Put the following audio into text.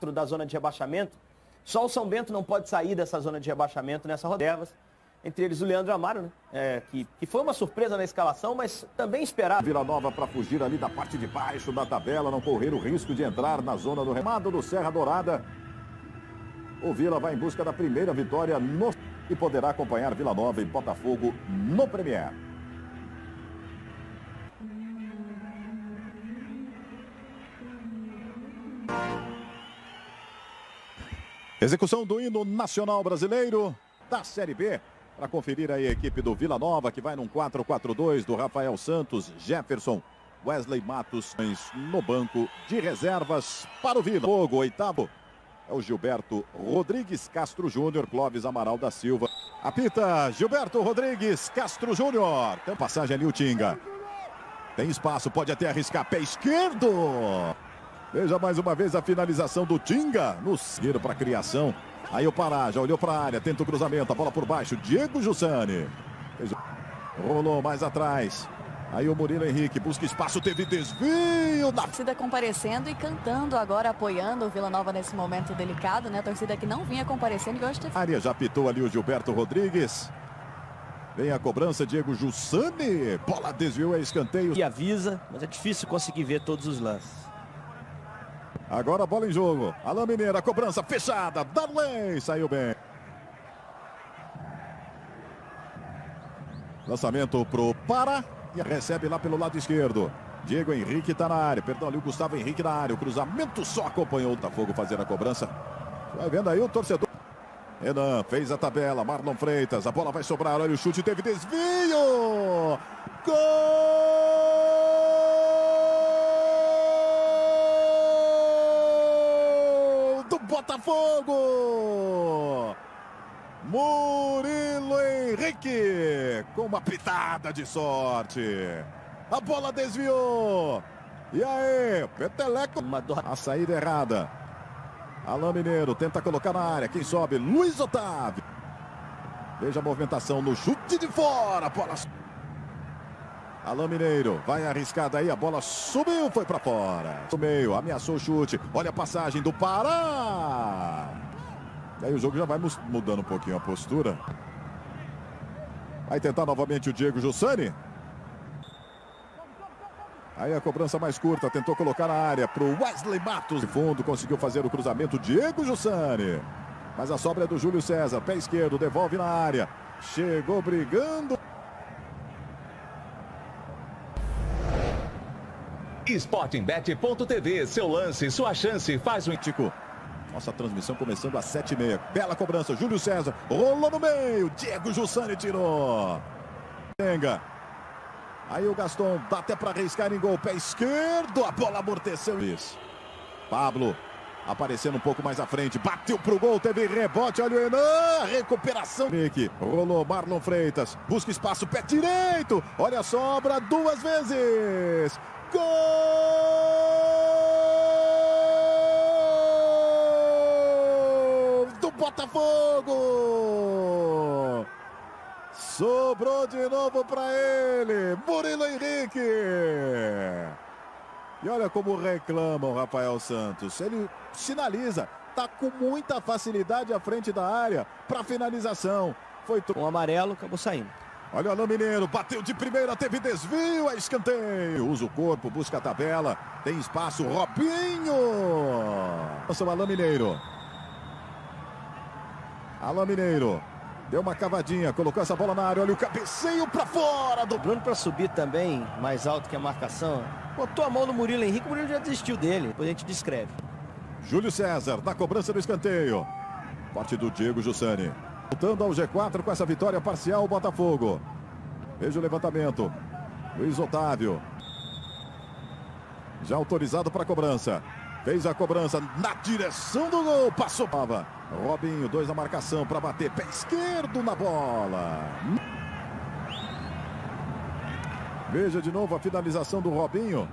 da zona de rebaixamento. Só o São Bento não pode sair dessa zona de rebaixamento nessa rodada. Entre eles o Leandro Amaro, né? É, que, que foi uma surpresa na escalação, mas também esperado. Vila Nova para fugir ali da parte de baixo da tabela, não correr o risco de entrar na zona do remado do Serra Dourada. O Vila vai em busca da primeira vitória no... e poderá acompanhar Vila Nova e Botafogo no Premier. Execução do hino nacional brasileiro da Série B. Para conferir aí a equipe do Vila Nova, que vai num 4-4-2 do Rafael Santos, Jefferson, Wesley Matos no banco de reservas para o Vila. Fogo, oitavo, é o Gilberto Rodrigues Castro Júnior, Clóvis Amaral da Silva. Apita Gilberto Rodrigues Castro Júnior. Tem passagem ali o Tinga. Tem espaço, pode até arriscar pé esquerdo. Veja mais uma vez a finalização do Tinga no seguir para a criação. Aí o Pará já olhou para a área, tenta o cruzamento, a bola por baixo. Diego Jussani. Rolou mais atrás. Aí o Murilo Henrique busca espaço, teve desvio da torcida comparecendo e cantando agora, apoiando o Vila Nova nesse momento delicado, né? A torcida que não vinha comparecendo e hoje teve... área já pitou ali o Gilberto Rodrigues. Vem a cobrança, Diego Jussani. Bola desviou, é escanteio. E avisa, mas é difícil conseguir ver todos os lances. Agora a bola em jogo. Alain Mineira, cobrança fechada. Darley saiu bem. Lançamento pro Para. E recebe lá pelo lado esquerdo. Diego Henrique está na área. Perdão, ali o Gustavo Henrique na área. O cruzamento só acompanhou o Botafogo fazer a cobrança. Vai vendo aí o torcedor. Renan fez a tabela. Marlon Freitas. A bola vai sobrar. Olha o chute. Teve desvio. Botafogo. Murilo Henrique com uma pitada de sorte. A bola desviou. E aí, Peteleco. A saída errada. Alain Mineiro tenta colocar na área. Quem sobe? Luiz Otávio. Veja a movimentação no chute de fora. Bola. Alain Mineiro vai arriscada aí. A bola subiu, foi para fora. No meio, ameaçou o chute. Olha a passagem do Pará. E aí o jogo já vai mudando um pouquinho a postura. Vai tentar novamente o Diego Jussani. Aí a cobrança mais curta, tentou colocar na área para o Wesley Matos. De fundo, conseguiu fazer o cruzamento, Diego Jussani. Mas a sobra é do Júlio César, pé esquerdo, devolve na área. Chegou brigando. Sportingbet.tv, seu lance, sua chance, faz um... Tico. Nossa transmissão começando às sete e meia. Bela cobrança, Júlio César. Rolou no meio. Diego Jussani tirou. Tenga. Aí o Gaston dá até para arriscar em gol. Pé esquerdo. A bola amorteceu. Pablo aparecendo um pouco mais à frente. Bateu pro gol. Teve rebote. Olha o Enan. Recuperação. Nick. Rolou Marlon Freitas. Busca espaço. Pé direito. Olha a sobra duas vezes. Gol! Do Botafogo! Sobrou de novo para ele, Murilo Henrique. E olha como reclama o Rafael Santos. Ele sinaliza, tá com muita facilidade à frente da área para finalização. Foi um amarelo, acabou saindo. Olha o Alain Mineiro, bateu de primeira, teve desvio, é escanteio. Usa o corpo, busca a tabela, tem espaço, Robinho. Nossa, o Alain Mineiro. Alain Mineiro. Deu uma cavadinha, colocou essa bola na área, olha o cabeceio para fora do Bruno para subir também, mais alto que a marcação. Botou a mão no Murilo Henrique, o Murilo já desistiu dele, depois a gente descreve. Júlio César, na cobrança do escanteio. Parte do Diego Jussani. Voltando ao G4 com essa vitória parcial, o Botafogo. Veja o levantamento. Luiz Otávio. Já autorizado para a cobrança. Fez a cobrança na direção do gol. Passou. Robinho, dois na marcação para bater. Pé esquerdo na bola. Veja de novo a finalização do Robinho.